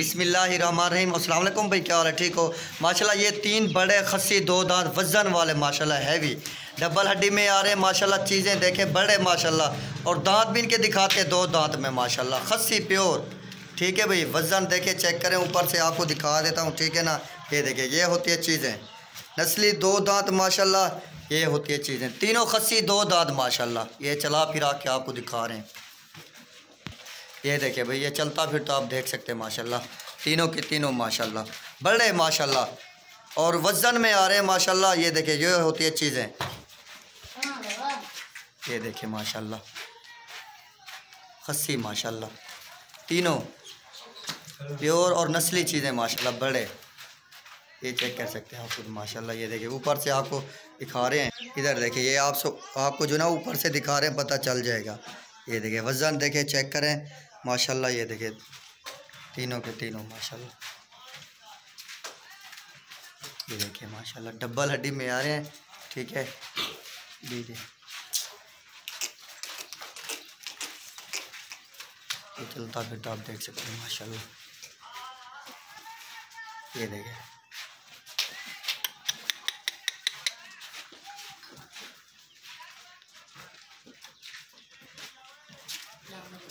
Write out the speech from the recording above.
बिसमीम अल्लाम भाई, क्या हाल है? ठीक हो? माशाल्लाह, ये तीन बड़े खस्सी दो दांत वज़न वाले, माशाल्लाह, हैवी। डबल हड्डी में आ रहे हैं, माशाल्लाह, चीज़ें देखें, बड़े, माशाल्लाह। और दांत भी इनके दिखाते हैं, दो दांत में, माशाल्लाह। खस्सी प्योर। ठीक है भाई, वज़न देखें, चेक करें, ऊपर से आपको दिखा देता हूँ, ठीक है ना? ये देखें ये होती है चीज़ें। नस्ली दो दांत, माशाल्लाह, ये होती है चीज़ें। तीनों खस्सी दो दांत, माशाल्लाह। ये चला फिरा के आपको दिखा रहे हैं। ये देखिए भाई, ये चलता फिर तो आप देख सकते हैं, माशाल्लाह। तीनों के तीनों, माशाल्लाह। बड़े, माशाल्लाह। और वज़न में आ रहे हैं, माशाल्लाह। ये देखिए, ये होती है चीज़ें। ये देखिए, माशाल्लाह। खस्सी, माशाल्लाह। तीनों। प्योर और नस्ली चीज़ें, माशाल्लाह, बड़े। ये चेक कर सकते हैं आप खुद, माशाल्लाह। ये देखिए, ऊपर से आपको दिखा रहे हैं। इधर देखिए, ये आप सो, आपको जो ना ऊपर से दिखा रहे हैं, पता चल जाएगा। ये देखिए, वज़न देखिए चेक करें। माशाल्लाह ये देखिए, तीनों के तीनों, माशाल्लाह। ये देखिए, माशाल्लाह डबल हड्डी में आ रहे हैं, ठीक है। दीजिए ये चलता फिर आप देख सकते हैं, माशाल्लाह। ये देखिए। Yeah.